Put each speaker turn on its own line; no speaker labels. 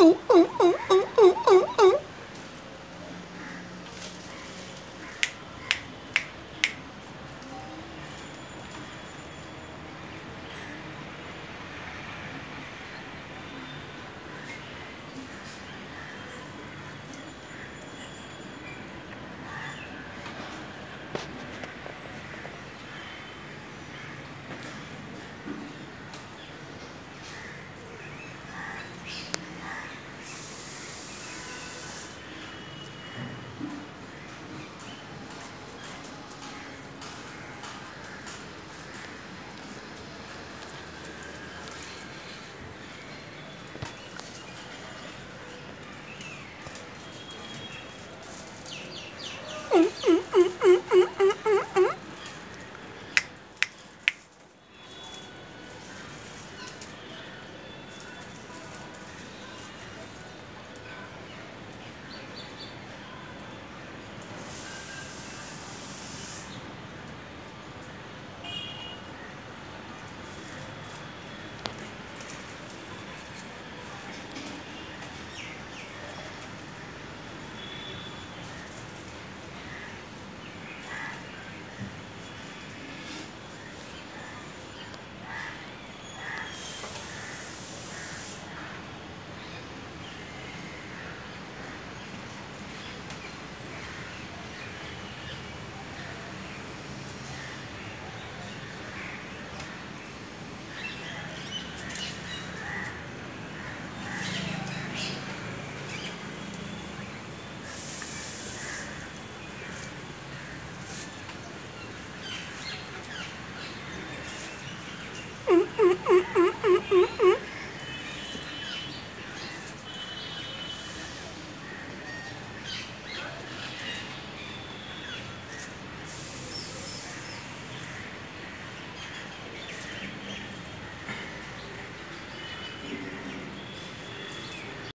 ooh, ooh,